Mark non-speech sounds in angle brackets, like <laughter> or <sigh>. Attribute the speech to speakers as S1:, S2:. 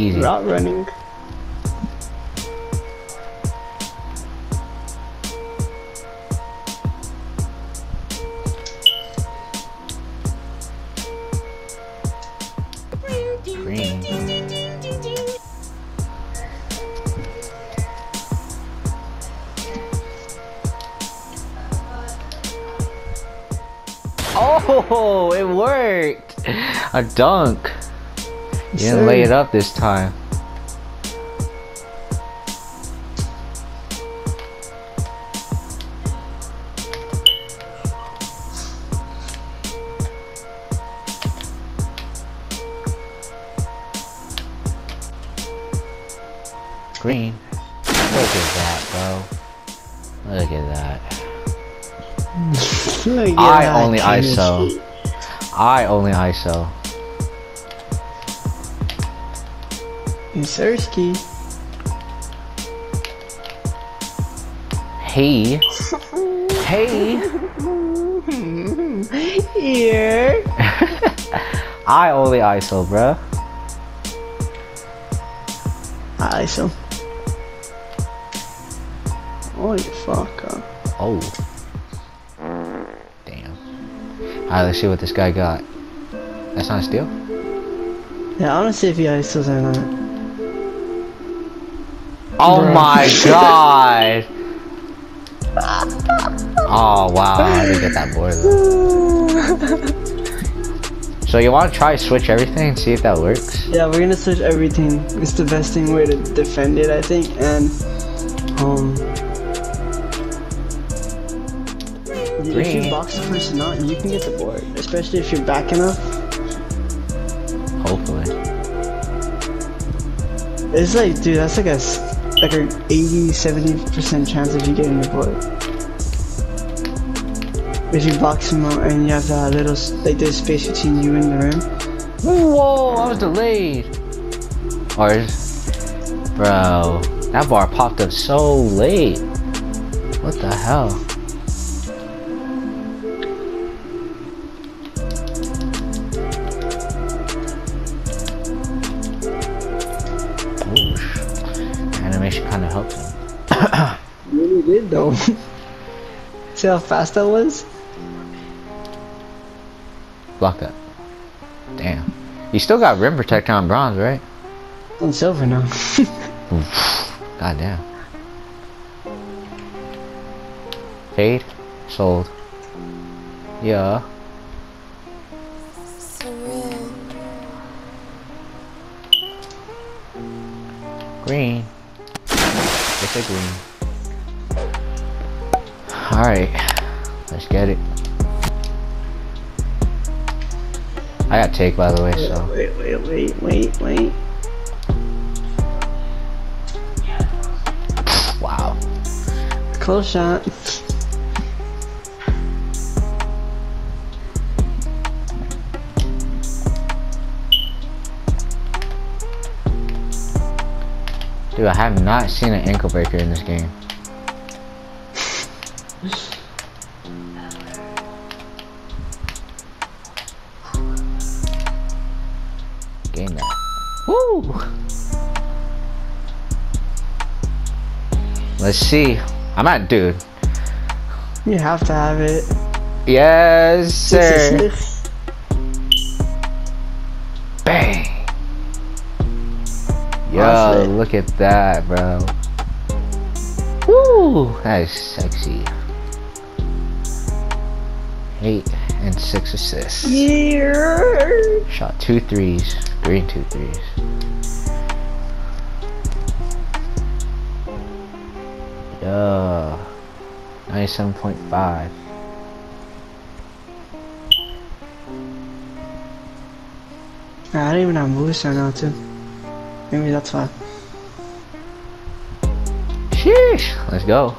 S1: Easy.
S2: Route running.
S1: Green. Oh, it worked! A dunk. You didn't lay it up this time. Green. Look at that, bro. Look at that.
S2: Look at
S1: I
S2: that
S1: only. ISO. I only ISO.
S2: Sersky.
S1: Hey. <laughs> Hey.
S2: Here. <laughs>
S1: I only ISO, bruh.
S2: ISO. Holy fuck.
S1: Oh. Damn. Alright, let's see what this guy got. That's not a steal?
S2: Yeah, I want to see if he ISOs or not.
S1: Oh
S2: Bruh.
S1: my <laughs> god! Oh wow, I didn't get that board though. So you want to try switch everything and see if that works?
S2: Yeah, we're gonna switch everything. It's the best thing way to defend it, I think. And um, if you box the person out, you can get the board, especially if you're back enough.
S1: Hopefully.
S2: It's like, dude, that's like a like an 80, 70 percent chance of you getting the board. If you box him out and you have that little like there's space between you and the rim.
S1: Whoa, I was delayed. Or, bro, that bar popped up so late. What the hell?
S2: Really did though. <laughs> See how fast that was?
S1: Block that. Damn. You still got rim protector on bronze, right?
S2: On silver now.
S1: God damn. Fade. Sold. Yeah. Green. It's a green. Alright. Let's get it. I got take by the way, so.
S2: Wait, wait, wait, wait, wait.
S1: Wow.
S2: Close shot.
S1: Dude, I have not seen an ankle breaker in this game. Game that. Woo! Let's see. I'm at dude.
S2: You have to have it.
S1: Yes, sir. Bang. Yo, look at that, bro. Woo! That is sexy. Eight and six assists.
S2: Yeah.
S1: Shot two threes. three and two threes. Yo. 97.5.
S2: I don't even have moves right now too. Maybe that's why.
S1: Sheesh. Let's go.